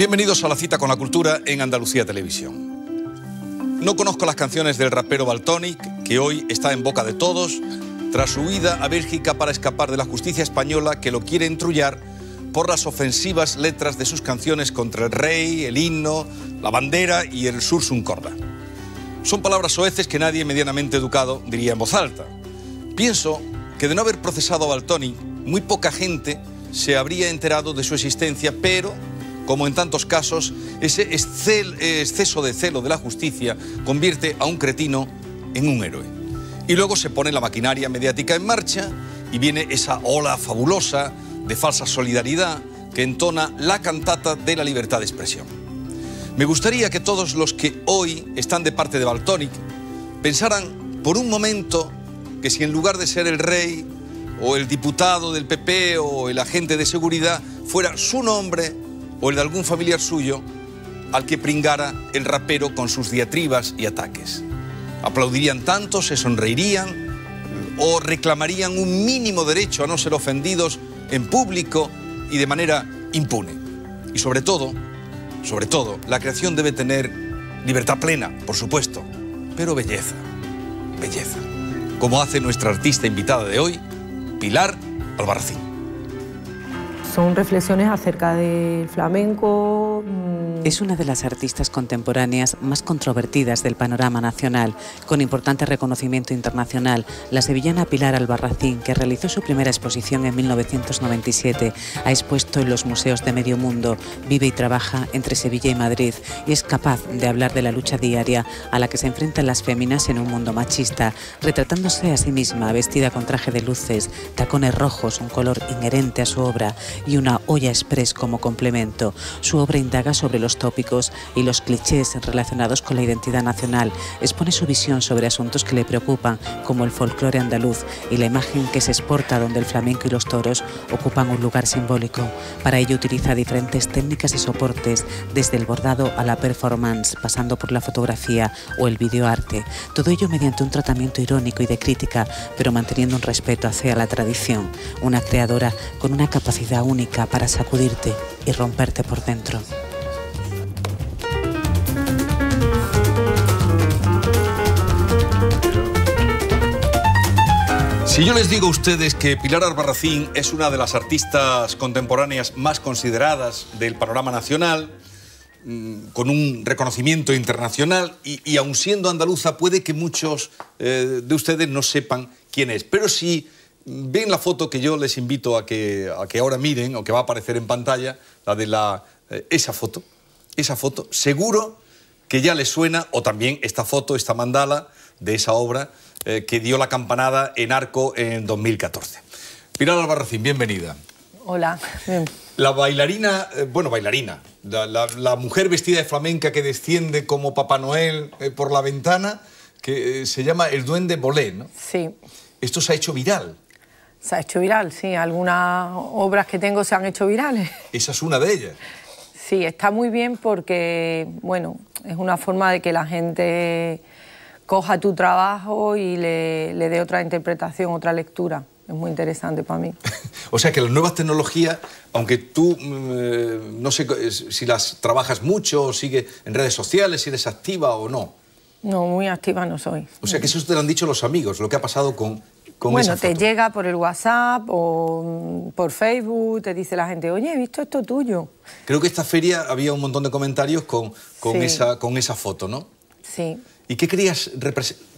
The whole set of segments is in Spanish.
Bienvenidos a la cita con la cultura en Andalucía Televisión. No conozco las canciones del rapero Baltonic, que hoy está en boca de todos, tras su huida a Bélgica para escapar de la justicia española que lo quiere entrullar por las ofensivas letras de sus canciones contra el rey, el himno, la bandera y el sursum corda. Son palabras soeces que nadie medianamente educado diría en voz alta. Pienso que de no haber procesado a Baltonic, muy poca gente se habría enterado de su existencia, pero como en tantos casos, ese exceso de celo de la justicia convierte a un cretino en un héroe. Y luego se pone la maquinaria mediática en marcha y viene esa ola fabulosa de falsa solidaridad que entona la cantata de la libertad de expresión. Me gustaría que todos los que hoy están de parte de Baltonic pensaran por un momento que si en lugar de ser el rey o el diputado del PP o el agente de seguridad fuera su nombre o el de algún familiar suyo al que pringara el rapero con sus diatribas y ataques. Aplaudirían tanto, se sonreirían o reclamarían un mínimo derecho a no ser ofendidos en público y de manera impune. Y sobre todo, sobre todo, la creación debe tener libertad plena, por supuesto, pero belleza, belleza, como hace nuestra artista invitada de hoy, Pilar Albarracín. Son reflexiones acerca del flamenco. Es una de las artistas contemporáneas más controvertidas del panorama nacional, con importante reconocimiento internacional. La sevillana Pilar Albarracín, que realizó su primera exposición en 1997, ha expuesto en los museos de medio mundo, vive y trabaja entre Sevilla y Madrid y es capaz de hablar de la lucha diaria a la que se enfrentan las féminas en un mundo machista, retratándose a sí misma vestida con traje de luces, tacones rojos, un color inherente a su obra y una olla express como complemento. Su obra indaga sobre los tópicos y los clichés relacionados con la identidad nacional, expone su visión sobre asuntos que le preocupan, como el folclore andaluz y la imagen que se exporta donde el flamenco y los toros ocupan un lugar simbólico. Para ello utiliza diferentes técnicas y soportes, desde el bordado a la performance, pasando por la fotografía o el videoarte. Todo ello mediante un tratamiento irónico y de crítica, pero manteniendo un respeto hacia la tradición. Una creadora con una capacidad única para sacudirte y romperte por dentro. Si yo les digo a ustedes que Pilar Albarracín es una de las artistas contemporáneas más consideradas del panorama nacional, mm, con un reconocimiento internacional, y, aun siendo andaluza, puede que muchos eh, de ustedes no sepan quién es. Pero si ven la foto que yo les invito a que, a que ahora miren, o que va a aparecer en pantalla, la de la, eh, esa foto, esa foto, seguro que ya les suena, o también esta foto, esta mandala de esa obra eh, que dio la campanada en Arco en 2014. Pilar Albarracín, bienvenida. Hola. La bailarina, eh, bueno, bailarina, la, mujer vestida de flamenca que desciende como Papá Noel por la ventana, que se llama El Duende Bolé, ¿no? Sí. Esto se ha hecho viral. Se ha hecho viral, sí. Algunas obras que tengo se han hecho virales. Esa es una de ellas. Sí, está muy bien porque, bueno, es una forma de que la gente coja tu trabajo y le, dé otra interpretación, otra lectura. Es muy interesante para mí. o sea que las nuevas tecnologías, aunque tú mm, eh, no sé si las trabajas mucho o sigue en redes sociales, si eres activa o no. No, muy activa no soy. O sea que eso te lo han dicho los amigos, lo que ha pasado con, bueno, te llega por el WhatsApp o mm, por Facebook, te dice la gente, oye, he visto esto tuyo. Creo que esta feria había un montón de comentarios con, con, esa, con esa foto, ¿no? Sí. ¿Y qué querías,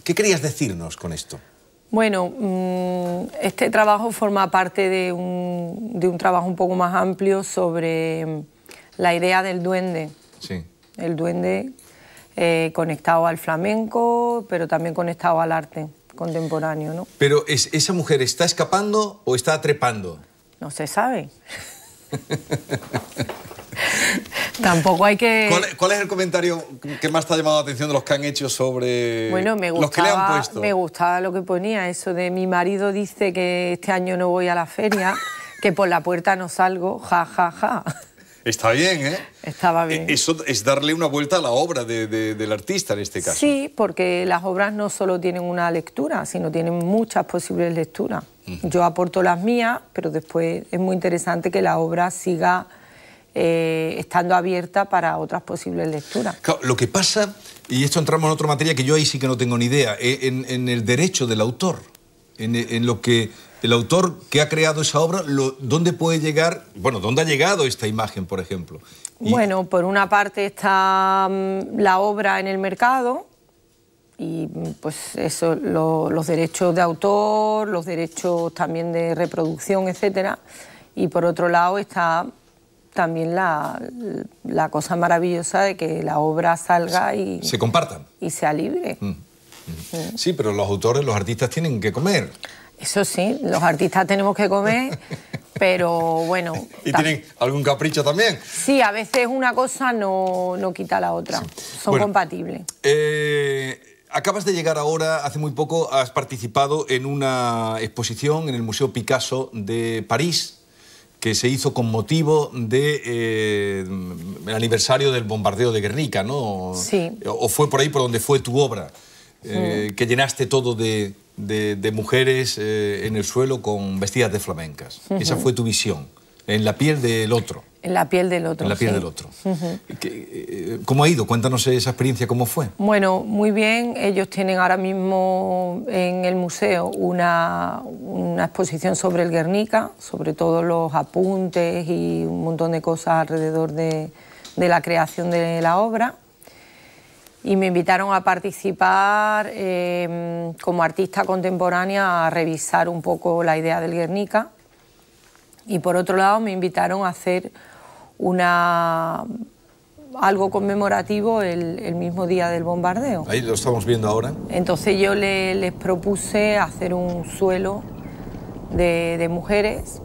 qué querías decirnos con esto? Bueno, mm, este trabajo forma parte de un, de un trabajo un poco más amplio sobre mm, la idea del duende. Sí. El duende eh, conectado al flamenco, pero también conectado al arte contemporáneo, ¿no? Pero ¿esa mujer está escapando o está trepando? No se sabe. Tampoco hay que... ¿Cuál, es el comentario que más te ha llamado la atención de los que han hecho sobre bueno, me gustaba, los que le han puesto? Me gustaba lo que ponía, eso de mi marido dice que este año no voy a la feria, que por la puerta no salgo, ja, ja, ja. Está bien, ¿eh? Estaba bien. Eso es darle una vuelta a la obra del artista en este caso. Sí, porque las obras no solo tienen una lectura, sino tienen muchas posibles lecturas. Yo aporto las mías, pero después es muy interesante que la obra siga eh, estando abierta para otras posibles lecturas. lo que pasa, y esto entramos en otra materia que yo ahí sí que no tengo ni idea, eh, en, el derecho del autor, en, lo que el autor que ha creado esa obra, ¿dónde puede llegar, bueno, dónde ha llegado esta imagen, por ejemplo? Bueno, por una parte está mm, la obra en el mercado, y pues eso, los derechos de autor, los derechos también de reproducción, etcétera. Y por otro lado está también la, cosa maravillosa de que la obra salga y se compartan y sea libre. Mm, mm. Sí, pero los autores, los artistas tienen que comer. Eso sí, los artistas tenemos que comer, pero bueno. ¿Y tienen algún capricho también? Sí, a veces una cosa no, quita la otra, son compatibles. Eh, acabas de llegar ahora, hace muy poco has participado en una exposición en el Museo Picasso de París que se hizo con motivo del de, eh, aniversario del bombardeo de Guernica, ¿no? Sí. O fue por ahí por donde fue tu obra, eh, que llenaste todo de, mujeres eh, en el suelo con vestidas de flamencas. Esa fue tu visión, en la piel del otro. En la piel del otro. En la piel del otro. Eh, ¿Cómo ha ido? Cuéntanos esa experiencia, ¿cómo fue? Bueno, muy bien. Ellos tienen ahora mismo en el museo una, exposición sobre el Guernica, sobre todos los apuntes y un montón de cosas alrededor de, la creación de la obra. Y me invitaron a participar eh, como artista contemporánea a revisar un poco la idea del Guernica. Y por otro lado me invitaron a hacer una, algo conmemorativo el, mismo día del bombardeo. Ahí lo estamos viendo ahora. Entonces yo les propuse hacer un suelo de, mujeres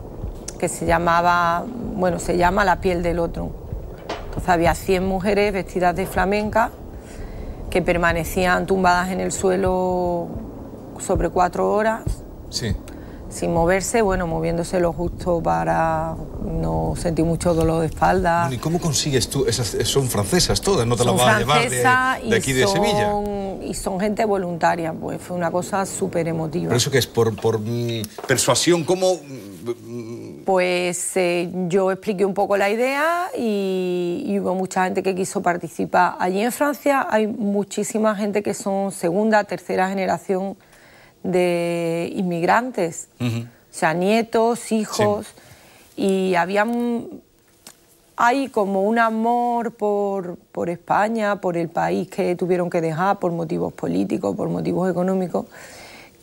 que se llamaba, bueno, se llama La piel del otro. Entonces había 100 mujeres vestidas de flamenca que permanecían tumbadas en el suelo sobre cuatro horas. Sí sin moverse, bueno, moviéndose lo justo para no sentir mucho dolor de espalda. ¿Y cómo consigues tú? Esas son francesas todas, no te las vas a llevar de, aquí de Sevilla. Y son gente voluntaria, pues fue una cosa súper emotiva. ¿Por eso que es? ¿Por, por persuasión? ¿Cómo...? Pues eh, yo expliqué un poco la idea y, y, hubo mucha gente que quiso participar. Allí en Francia hay muchísima gente que son segunda, tercera generación de inmigrantes, o sea, nietos, hijos, y había hay como un amor por, por, España, por el país que tuvieron que dejar por motivos políticos, por motivos económicos,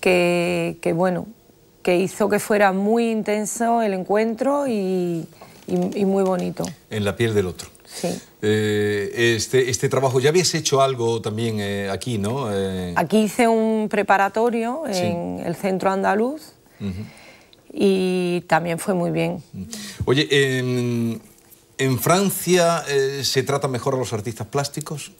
que, que bueno, que hizo que fuera muy intenso el encuentro y, y muy bonito. En la piel del otro. Sí. Eh, este, este trabajo, ya habías hecho algo también eh, aquí, ¿no? Eh, aquí hice un preparatorio en el centro andaluz y también fue muy bien. Oye, ¿en, Francia se trata mejor a los artistas plásticos?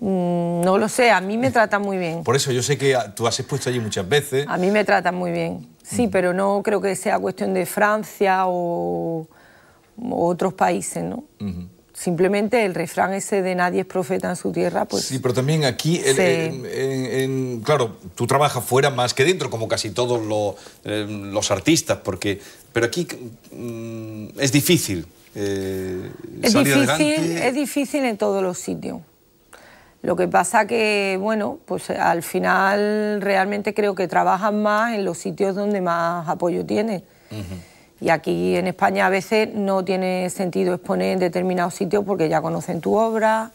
Mm, no lo sé, a mí me tratan muy bien. Por eso yo sé que tú has expuesto allí muchas veces. A mí me tratan muy bien, sí, pero no creo que sea cuestión de Francia o, otros países, ¿no? Simplemente el refrán ese de nadie es profeta en su tierra, pues... Sí, pero también aquí, claro, tú trabajas fuera más que dentro, como casi todos eh, los artistas, porque, pero aquí mm, es difícil eh, es difícil, Es difícil en todos los sitios. Lo que pasa que, bueno, pues al final realmente creo que trabajas más en los sitios donde más apoyo tienes. Y aquí en España a veces no tiene sentido exponer en determinados sitios porque ya conocen tu obra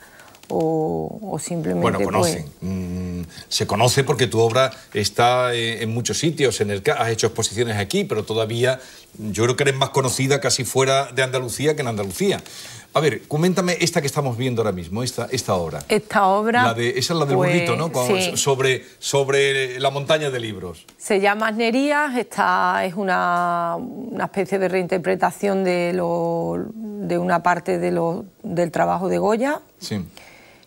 o, simplemente... Bueno, conocen. Pues mm, se conoce porque tu obra está en, muchos sitios, en el has hecho exposiciones aquí, pero todavía yo creo que eres más conocida casi fuera de Andalucía que en Andalucía. A ver, coméntame esta que estamos viendo ahora mismo, esta, esta obra. Esta obra... La de, esa es la del pues, ¿no? sobre, sobre la montaña de libros. Se llama Asnerías, esta es una, especie de reinterpretación de, lo, de una parte de lo, del trabajo de Goya. Sí.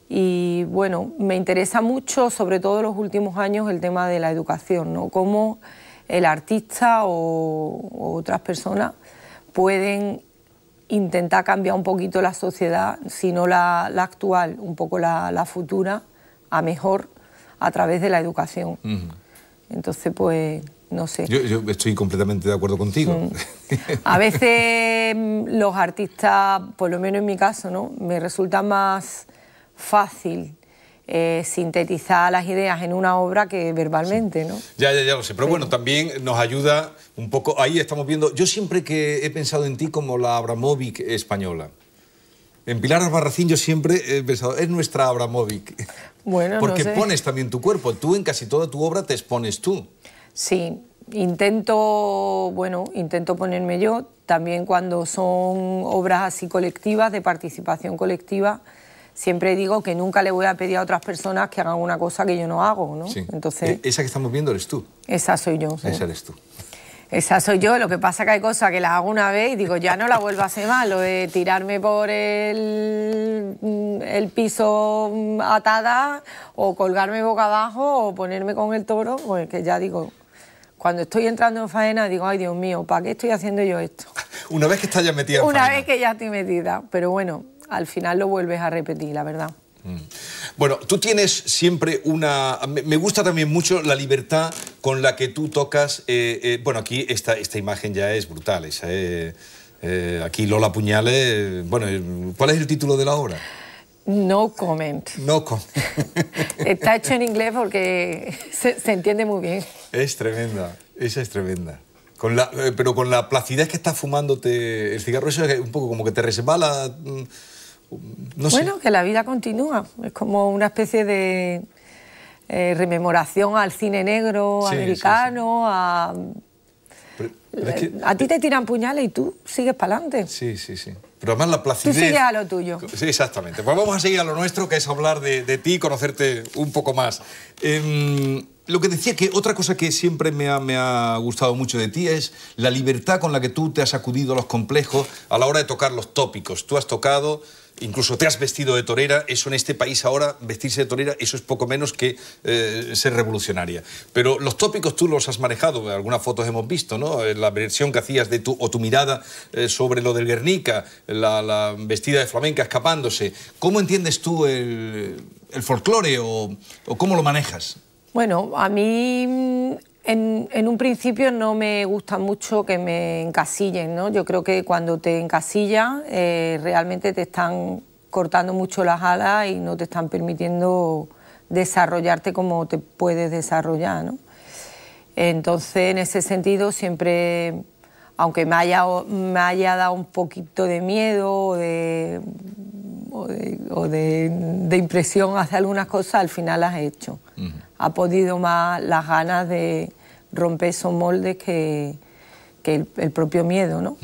Y bueno, me interesa mucho, sobre todo en los últimos años, el tema de la educación, ¿no? Cómo el artista o otras personas pueden intentar cambiar un poquito la sociedad, si no la, actual, un poco la, futura, a mejor a través de la educación. Entonces, pues no sé. Yo, estoy completamente de acuerdo contigo. Mm. A veces mm, los artistas, por lo menos en mi caso, ¿no? me resulta más fácil eh, sintetizar las ideas en una obra que verbalmente, ¿no? Ya, ya, ya lo sé. Pero bueno, también nos ayuda un poco... Ahí estamos viendo... Yo siempre que he pensado en ti como la Abramovic española. En Pilar Albarracín yo siempre he pensado, es nuestra Abramovic. Bueno, Porque no sé. pones también tu cuerpo. Tú en casi toda tu obra te expones tú. Sí, intento, bueno, intento ponerme yo. También cuando son obras así colectivas, de participación colectiva, siempre digo que nunca le voy a pedir a otras personas que hagan una cosa que yo no hago, ¿no? Entonces, e-, esa que estamos viendo eres tú. Esa soy yo. Esa eres tú. Esa soy yo, lo que pasa es que hay cosas que las hago una vez y digo, ya no la vuelvo a hacer más, lo de tirarme por el, el piso atada o colgarme boca abajo o ponerme con el toro, pues que ya digo, cuando estoy entrando en faena digo, ay Dios mío, ¿para qué estoy haciendo yo esto? Una vez que estás ya metida en Una vez que ya estoy metida, pero bueno, al final lo vuelves a repetir, la verdad. Mm. Bueno, tú tienes siempre una... Me gusta también mucho la libertad con la que tú tocas... Eh, eh, bueno, aquí esta, esta imagen ya es brutal. Esa, eh, aquí Lola Puñale... Bueno, ¿cuál es el título de la obra? No comment. No comment. Está hecho en inglés porque se, se, entiende muy bien. Es tremenda, esa es tremenda. Con la, pero con la placidez que estás fumándote el cigarro, eso es un poco como que te resbala... Bueno, que la vida continúa. Es como una especie de eh, rememoración al cine negro americano, a... a ti te tiran puñales y tú sigues para adelante. Sí, sí, sí. Pero además la placidez... Tú sigues a lo tuyo. Sí, exactamente. Pues vamos a seguir a lo nuestro, que es hablar de, de ti y conocerte un poco más. Eh, lo que decía que otra cosa que siempre me ha, gustado mucho de ti es la libertad con la que tú te has acudido a los complejos a la hora de tocar los tópicos. Tú has tocado incluso te has vestido de torera, eso en este país ahora, vestirse de torera, eso es poco menos que eh, ser revolucionaria. Pero los tópicos tú los has manejado, algunas fotos hemos visto, ¿no? Eh, la versión que hacías de tu, o tu mirada eh, sobre lo del Guernica, la, vestida de flamenca escapándose. ¿Cómo entiendes tú el, folclore o cómo lo manejas? Bueno, a mí en, un principio no me gusta mucho que me encasillen, ¿no? Yo creo que cuando te encasillan eh, realmente te están cortando mucho las alas y no te están permitiendo desarrollarte como te puedes desarrollar, ¿no? Entonces, en ese sentido, siempre, aunque me haya, me haya dado un poquito de miedo o de, o de, impresión hacia algunas cosas, al final las he hecho. Ha podido más las ganas de romper esos moldes que, que el, propio miedo, ¿no?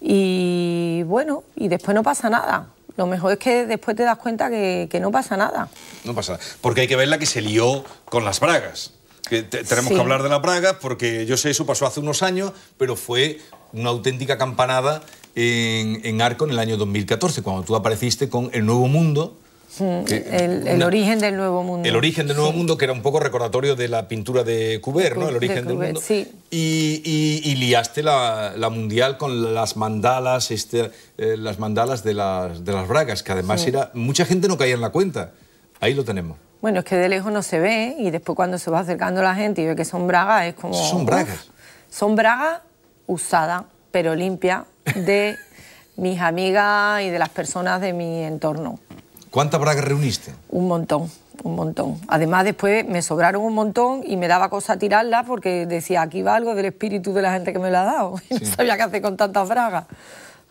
Y bueno, y después no pasa nada. Lo mejor es que después te das cuenta que, que no pasa nada. No pasa nada. Porque hay que ver la que se lió con las bragas. Que tenemos que hablar de las bragas porque yo sé, eso pasó hace unos años, pero fue una auténtica campanada en, en Arco en el año 2014, cuando tú apareciste con El Nuevo Mundo, el, origen del Nuevo Mundo. El origen del Nuevo Mundo, que era un poco recordatorio de la pintura de Cuber, ¿no? El origen del mundo. Sí. Y, liaste la, mundial con las mandalas, este, eh, las mandalas de las, de las bragas, que además era mucha gente no caía en la cuenta. Ahí lo tenemos. Bueno, es que de lejos no se ve y después cuando se va acercando la gente y ve que son bragas es como... Son bragas. son bragas usadas, pero limpias, de mis amigas y de las personas de mi entorno. ¿Cuántas bragas reuniste? Un montón, un montón. Además, después me sobraron un montón y me daba cosa tirarlas porque decía, aquí va algo del espíritu de la gente que me la ha dado. Y no sabía qué hacer con tantas bragas.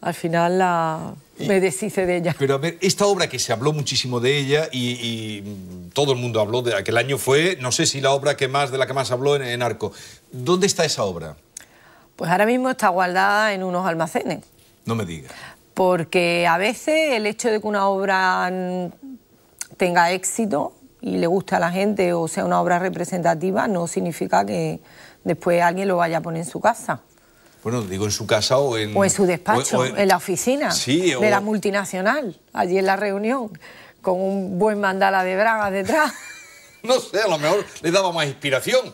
Al final la... me deshice de ella. Pero a ver, esta obra que se habló muchísimo de ella y, todo el mundo habló de aquel año fue, no sé si la obra que más, de la que más habló en, en Arco. ¿Dónde está esa obra? Pues ahora mismo está guardada en unos almacenes. No me digas porque a veces el hecho de que una obra tenga éxito y le guste a la gente o sea una obra representativa no significa que después alguien lo vaya a poner en su casa. Bueno, digo en su casa o en... O en su despacho, en... la oficina sí, de la multinacional, allí en la reunión, con un buen mandala de bragas detrás. no sé, a lo mejor le daba más inspiración.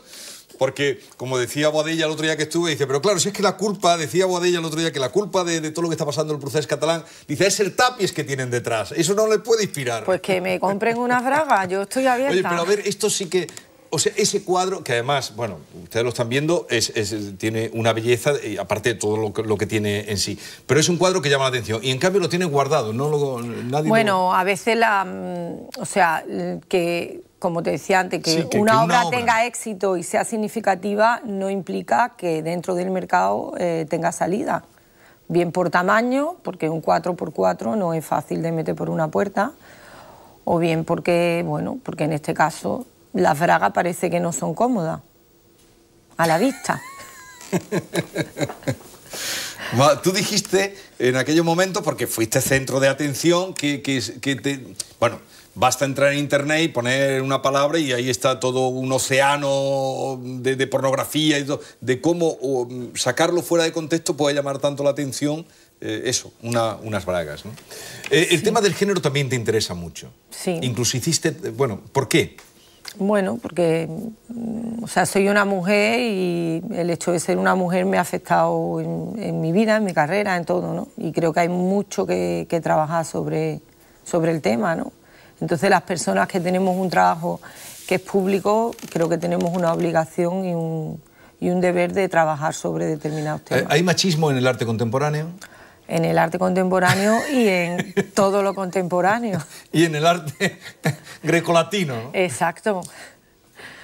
Porque, como decía Boadella el otro día que estuve, dice, pero claro, si es que la culpa, decía Boadella el otro día, que la culpa de, todo lo que está pasando en el proceso catalán, dice, es el tapies que tienen detrás. Eso no le puede inspirar. Pues que me compren una braga, yo estoy abierta. Oye, pero a ver, esto sí que o sea, ese cuadro, que además, bueno, ustedes lo están viendo, es, tiene una belleza, aparte de todo lo que, tiene en sí. Pero es un cuadro que llama la atención. Y en cambio lo tiene guardado, ¿no? Lo, nadie bueno, a veces la... Mm, o sea, que como te decía antes, que, una, obra tenga éxito y sea significativa no implica que dentro del mercado eh, tenga salida. Bien por tamaño, porque un 4x4 no es fácil de meter por una puerta, o bien porque, bueno, porque en este caso las bragas parece que no son cómodas a la vista. Tú dijiste en aquellos momentos, porque fuiste centro de atención, que, que, te, bueno, basta entrar en internet y poner una palabra y ahí está todo un océano de, pornografía y de cómo sacarlo fuera de contexto puede llamar tanto la atención. Eh, eso, unas bragas. Eh, el tema del género también te interesa mucho. Sí. Incluso hiciste, bueno, ¿por qué? Bueno, porque mm, o sea, soy una mujer y el hecho de ser una mujer me ha afectado en, mi vida, en mi carrera, en todo, ¿no? Y creo que hay mucho que, trabajar sobre, sobre el tema, ¿no? Entonces las personas que tenemos un trabajo que es público, creo que tenemos una obligación y un, y un deber de trabajar sobre determinados eh, temas. ¿Hay machismo en el arte contemporáneo? En el arte contemporáneo y en todo lo contemporáneo. y en el arte grecolatino. ¿no? Exacto.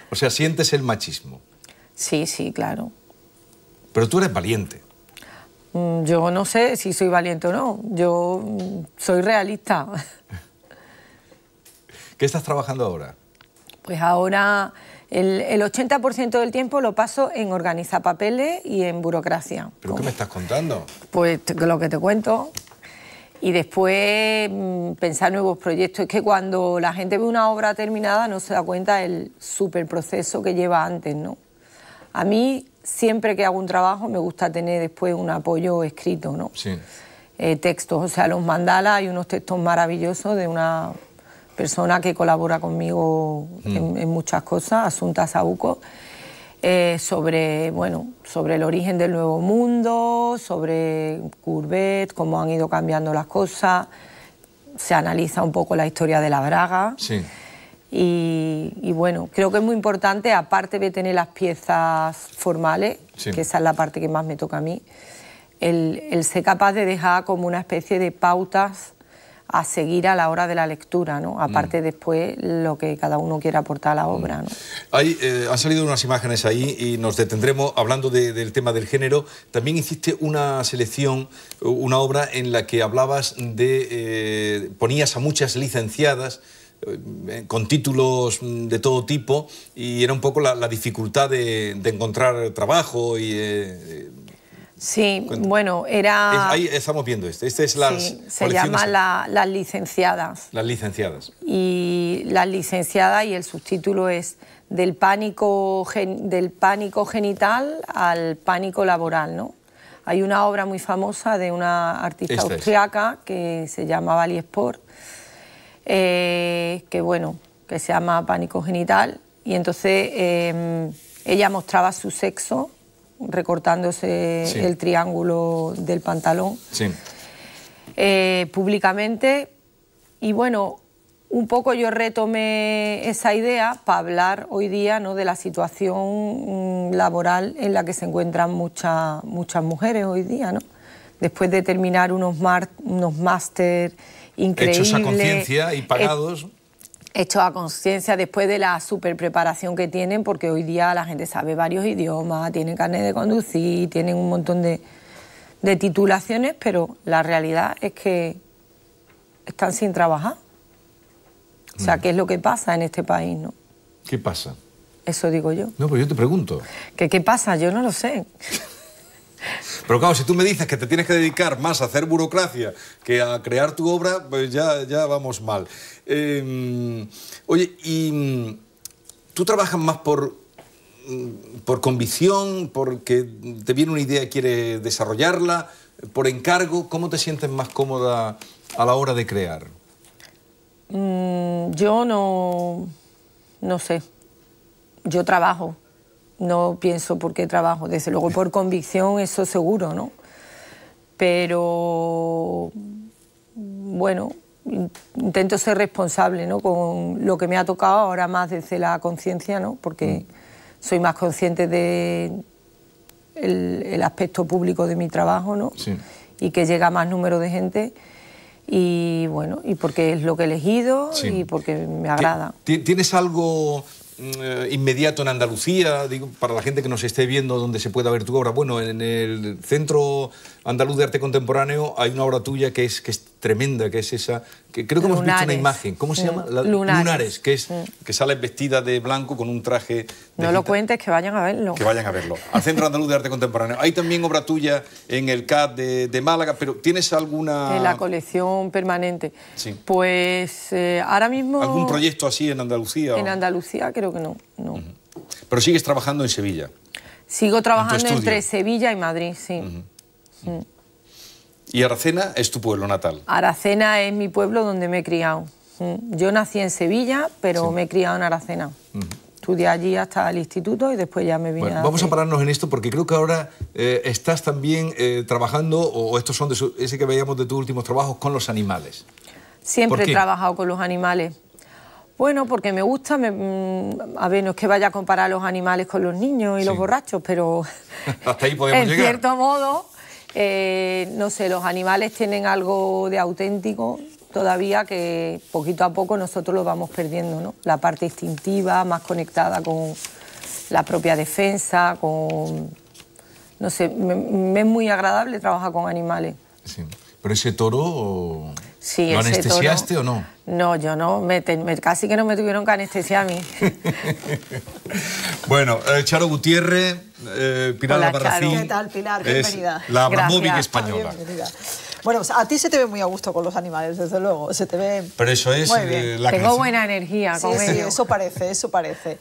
O sea, sientes el machismo. Sí, sí, claro. Pero tú eres valiente. Mm, yo no sé si soy valiente o no. Yo mm, soy realista. ¿Qué estás trabajando ahora? Pues ahora el, 80% del tiempo lo paso en organizar papeles y en burocracia. ¿Pero qué me estás contando? Pues lo que te cuento. Y después mm, pensar nuevos proyectos. Es que cuando la gente ve una obra terminada no se da cuenta del super proceso que lleva antes, ¿no? A mí, siempre que hago un trabajo, me gusta tener después un apoyo escrito, ¿no? Sí. Eh, textos, o sea, los mandalas, hay unos textos maravillosos de una persona que colabora conmigo mm. en, muchas cosas, Asunta Saúco, eh, sobre, bueno, sobre el origen del nuevo mundo, sobre Courbet, cómo han ido cambiando las cosas. Se analiza un poco la historia de la Braga. Sí. Y, bueno, creo que es muy importante, aparte de tener las piezas formales, que esa es la parte que más me toca a mí, el, el ser capaz de dejar como una especie de pautas a seguir a la hora de la lectura, ¿no? Aparte mm. después lo que cada uno quiera aportar a la obra, ¿no? Hay, eh, han salido unas imágenes ahí y nos detendremos hablando del tema del género. También hiciste una selección, una obra en la que hablabas de... Eh, ponías a muchas licenciadas eh, con títulos de todo tipo y era un poco la, dificultad de, encontrar trabajo y Sí, bueno, era... ahí estamos viendo este. Este es las sí, se llama las licenciadas. Las licenciadas. Y las licenciadas y el subtítulo es del pánico, del pánico genital al pánico laboral, ¿no? Hay una obra muy famosa de una artista austriaca que se llama Vali Sport, eh, que bueno, que se llama Pánico Genital, y entonces eh, ella mostraba su sexo recortándose el triángulo del pantalón eh, públicamente. Y bueno, un poco yo retomé esa idea para hablar hoy día ¿no? de la situación mm, laboral en la que se encuentran muchas muchas mujeres hoy día, ¿no? Después de terminar unos, unos máster increíbles... Hechos a conciencia y pagados hecho a conciencia después de la super preparación que tienen, porque hoy día la gente sabe varios idiomas, tienen carnet de conducir, tienen un montón de, titulaciones, pero la realidad es que están sin trabajar. O sea, mm. ¿qué es lo que pasa en este país, no? ¿Qué pasa? Eso digo yo. No, pues yo te pregunto. ¿Qué, qué pasa? Yo no lo sé. Pero claro, si tú me dices que te tienes que dedicar más a hacer burocracia que a crear tu obra, pues ya, ya vamos mal. Em, oye, ¿y tú trabajas más por, mm, por convicción, porque te viene una idea y quieres desarrollarla, por encargo? ¿Cómo te sientes más cómoda a la hora de crear? Mm, yo no, no sé. Yo trabajo no pienso por qué trabajo. Desde luego por convicción, eso seguro, ¿no? Pero bueno, intento ser responsable ¿no? con lo que me ha tocado ahora más desde la conciencia, ¿no? porque mm. soy más consciente de el, aspecto público de mi trabajo ¿no? y que llega a más número de gente y bueno, y porque es lo que he elegido y porque me agrada. ¿Tienes algo inmediato en Andalucía, digo, para la gente que nos esté viendo donde se pueda ver tu obra. Bueno, en el Centro Andaluz de Arte Contemporáneo hay una obra tuya que es, que es tremenda, que es esa, que creo que hemos visto una imagen. ¿Cómo se llama? Lunares. que es que sale vestida de blanco con un traje... no lo cuentes, que vayan a verlo. Que vayan a verlo. Al Centro Andaluz de Arte Contemporáneo. Hay también obra tuya en el CAD de, Málaga, pero ¿tienes alguna...? En la colección permanente. Sí. Pues eh, ahora mismo... ¿Algún proyecto así en Andalucía? En Andalucía creo que no. no. Pero sigues trabajando en Sevilla. Sigo trabajando entre Sevilla y Madrid, sí. ¿Y Aracena es tu pueblo natal? Aracena es mi pueblo donde me he criado. Mm. Yo nací en Sevilla, pero me he criado en Aracena. Estudié allí hasta el instituto y después ya me vine bueno, Vamos a pararnos en esto porque creo que ahora eh, estás también eh, trabajando, o estos son de ese que veíamos de tus últimos trabajos, con los animales. Siempre he trabajado con los animales. Bueno, porque me gusta, mm, a ver, no es que vaya a comparar los animales con los niños y los borrachos, pero Hasta ahí podemos en cierto modo eh, no sé, los animales tienen algo de auténtico todavía que poquito a poco nosotros lo vamos perdiendo, ¿no? La parte instintiva, más conectada con la propia defensa, con... No sé, me, es muy agradable trabajar con animales. Sí. ¿Pero ese toro sí, lo anestesiaste o no? No, yo no, me, casi que no me tuvieron que anestesiar a mí. bueno, eh, Charo Gutiérrez, eh, Pilar Albarracín. ¿Qué tal, Pilar? Bienvenida. La Abramovic española. Bueno, a ti se te ve muy a gusto con los animales, desde luego. Se te ve. Pero eso es eh, la Tengo buena energía con sí, Sí, eso parece, eso parece.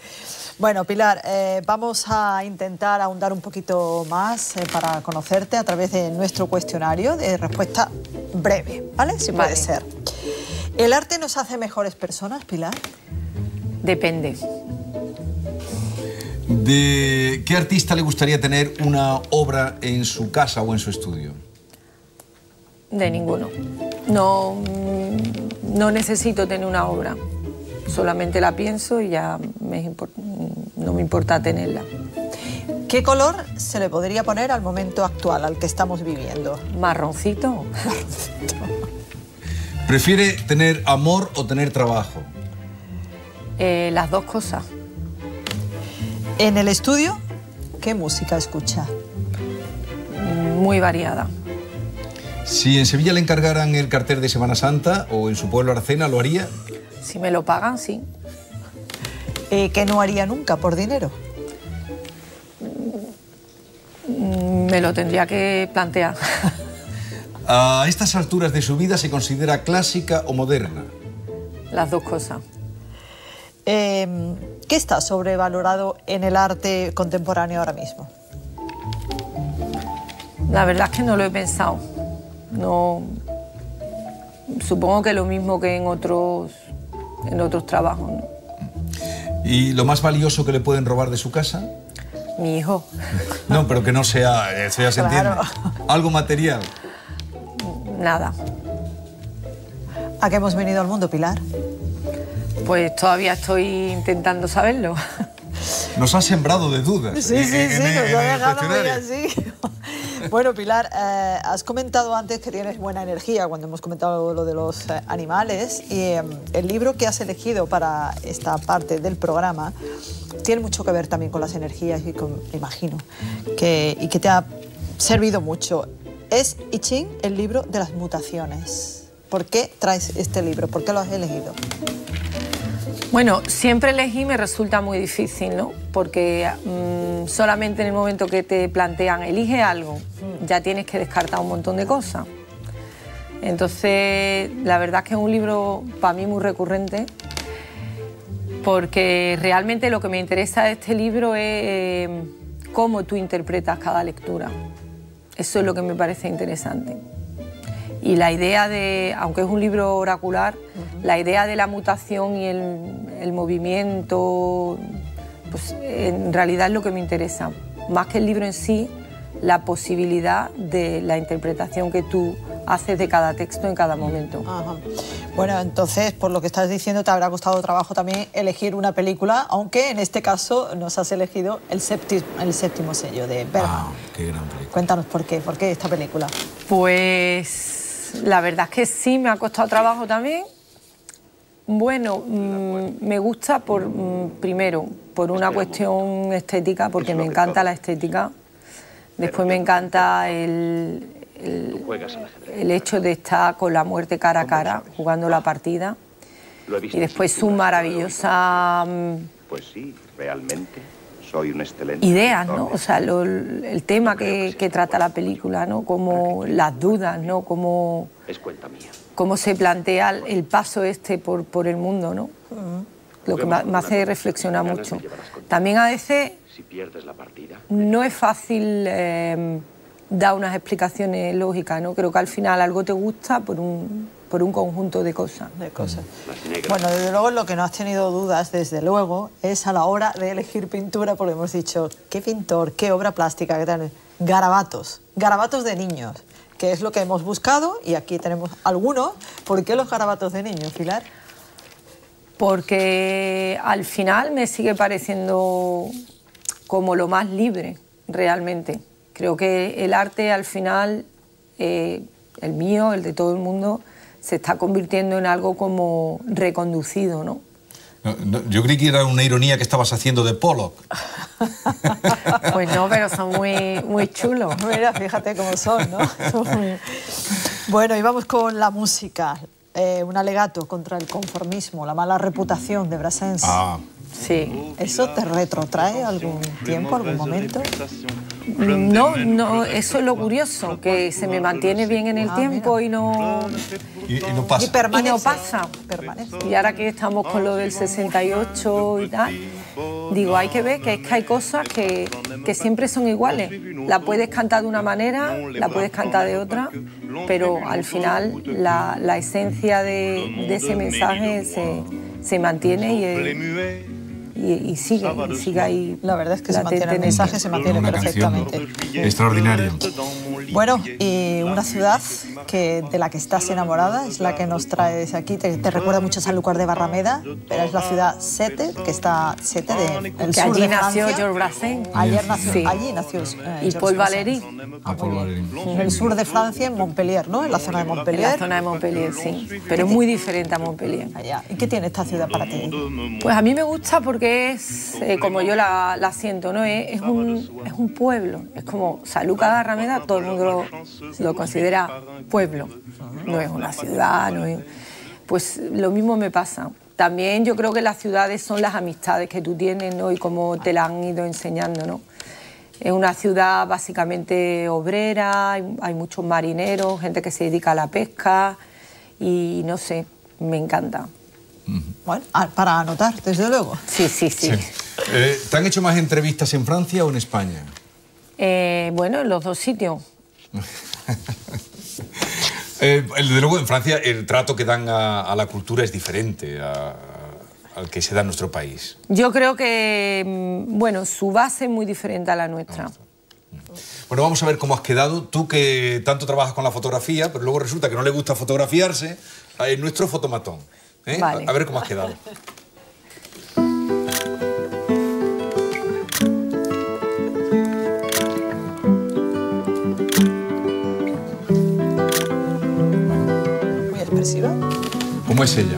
Bueno, Pilar, eh, vamos a intentar ahondar un poquito más para conocerte a través de nuestro cuestionario de respuesta breve, ¿vale? Si puede ser. ¿El arte nos hace mejores personas, Pilar? Depende. ¿De qué artista le gustaría tener una obra en su casa o en su estudio? De ninguno. No, no necesito tener una obra. Solamente la pienso y ya no me importa tenerla. ¿Qué color se le podría poner al momento actual, al que estamos viviendo? Marroncito. Marroncito. ¿Prefiere tener amor o tener trabajo? Eh, las dos cosas. En el estudio, ¿qué música escucha? Muy variada. Si en Sevilla le encargaran el cartel de Semana Santa o en su pueblo Aracena, ¿lo haría? Si me lo pagan, sí. Eh, ¿Qué no haría nunca por dinero? Mm, me lo tendría que plantear. ¿A estas alturas de su vida se considera clásica o moderna? Las dos cosas. Em, ¿Qué está sobrevalorado en el arte contemporáneo ahora mismo? La verdad es que no lo he pensado. No, supongo que lo mismo que en otros, en otros trabajos. ¿Y lo más valioso que le pueden robar de su casa? Mi hijo. No, pero que no sea, eso ya se entiende. Algo material nada. ¿A qué hemos venido al mundo, Pilar? Pues todavía estoy intentando saberlo. Nos ha sembrado de dudas. Sí, sí, sí, nos ha dejado muy así. Bueno, Pilar, eh, has comentado antes que tienes buena energía cuando hemos comentado lo de los eh, animales y em, el libro que has elegido para esta parte del programa tiene mucho que ver también con las energías y con, me imagino, que, y que te ha servido mucho es I Ching, el libro de las mutaciones. ¿Por qué traes este libro? ¿Por qué lo has elegido? Bueno, siempre elegí me resulta muy difícil, ¿no? Porque mm, solamente en el momento que te plantean, elige algo, ya tienes que descartar un montón de cosas. Entonces, la verdad es que es un libro para mí muy recurrente, porque realmente lo que me interesa de este libro es eh, cómo tú interpretas cada lectura. Eso es lo que me parece interesante. Y la idea de, aunque es un libro oracular, la idea de la mutación y el, movimiento, pues en realidad es lo que me interesa. Más que el libro en sí, la posibilidad de la interpretación que tú haces de cada texto en cada momento. Bueno, entonces, por lo que estás diciendo, te habrá costado trabajo también elegir una película, aunque en este caso nos has elegido el séptimo, el séptimo sello de Bergman. Ah, qué gran película. Cuéntanos por qué, por qué esta película. Pues la verdad es que sí, me ha costado trabajo también. Bueno, mm, me gusta por, mm, primero, por una cuestión estética, porque me encanta la estética. Después me encanta el, el, hecho de estar con la muerte cara a cara, jugando la partida. Y después su maravillosa... Mm, pues sí, realmente soy un excelente... Ideas, ¿no? O sea, el tema que, trata la película, ¿no? Como las dudas, ¿no? Como... Es cuenta mía. Cómo se plantea el paso este por, por el mundo, ¿no? Lo que me, hace reflexionar mucho. También a veces... Si pierdes la partida... No es fácil... Eh, da unas explicaciones lógicas, ¿no? Creo que al final algo te gusta por un, por un conjunto de cosas. De cosas. Bueno, desde luego lo que no has tenido dudas, desde luego, es a la hora de elegir pintura, porque hemos dicho, ¿qué pintor, qué obra plástica, qué tal? Garabatos, garabatos de niños, que es lo que hemos buscado, y aquí tenemos algunos. ¿Por qué los garabatos de niños, Pilar? Porque al final me sigue pareciendo como lo más libre, realmente. Creo que el arte al final, eh, el mío, el de todo el mundo, se está convirtiendo en algo como reconducido, ¿no? yo creí que era una ironía que estabas haciendo de Pollock. pues no, pero son muy, muy chulos. Mira, fíjate cómo son, ¿no? Bueno, y vamos con la música. Eh, un alegato contra el conformismo, la mala reputación de Brassens. Ah. Sí. ¿Eso te retrotrae algún tiempo, algún momento? No, no, eso es lo curioso, que se me mantiene bien en el ah, tiempo y no, y, no pasa. Y, no pasa. Y ahora que estamos con lo del 68 y tal, digo, hay que ver que es que hay cosas que, que siempre son iguales. La puedes cantar de una manera, la puedes cantar de otra, pero al final la, la esencia de, de, ese mensaje se, se mantiene y es, y, sigue, sigue ahí. La verdad es que se mantiene el mensaje, se mantiene perfectamente. Extraordinario. Bueno, y una ciudad que, de la que estás enamorada es la que nos traes aquí. Te, recuerda mucho a Sanlúcar de Barrameda, pero es la ciudad Sete, que está Sete de el sur allí nació George Brassens. Ayer nació, Allí nació eh, y Paul Valéry. Ah, En el sur de Francia, en Montpellier, ¿no? En la zona de Montpellier. En la zona de Montpellier, sí. Pero muy diferente a Montpellier. Allá. ¿Y qué tiene esta ciudad para ti? Pues a mí me gusta porque es, eh, como yo la, siento, ¿no? Es, un, es, un, pueblo. Es como Sanlúcar de Barrameda, todo el mundo lo, considera pueblo, no es una ciudad, no es... pues lo mismo me pasa. También yo creo que las ciudades son las amistades que tú tienes ¿no? y cómo te la han ido enseñando. ¿no? Es una ciudad básicamente obrera, hay, muchos marineros, gente que se dedica a la pesca y no sé, me encanta. Bueno, ah, para anotar, desde luego. Sí, sí, sí. Eh, ¿Te han hecho más entrevistas en Francia o en España? Eh, bueno, en los dos sitios. eh, desde luego, en Francia el trato que dan a, la cultura es diferente al que se da en nuestro país. Yo creo que, mm, bueno, su base es muy diferente a la nuestra. Bueno, vamos a ver cómo has quedado. Tú que tanto trabajas con la fotografía, pero luego resulta que no le gusta fotografiarse, en nuestro fotomatón. ¿Eh? a ver cómo has quedado. ¿Cómo es ella?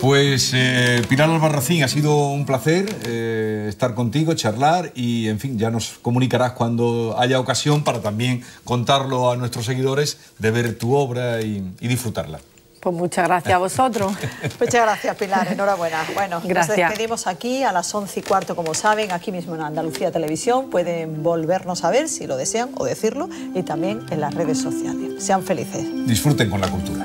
Pues eh, Pilar Albarracín, ha sido un placer eh, estar contigo, charlar y, en fin, ya nos comunicarás cuando haya ocasión para también contarlo a nuestros seguidores de ver tu obra y, disfrutarla. Pues muchas gracias a vosotros. muchas gracias, Pilar. Enhorabuena. Bueno, gracias. nos despedimos aquí a las 11 y cuarto, como saben, aquí mismo en Andalucía Televisión. Pueden volvernos a ver si lo desean o decirlo y también en las redes sociales. Sean felices. Disfruten con la cultura.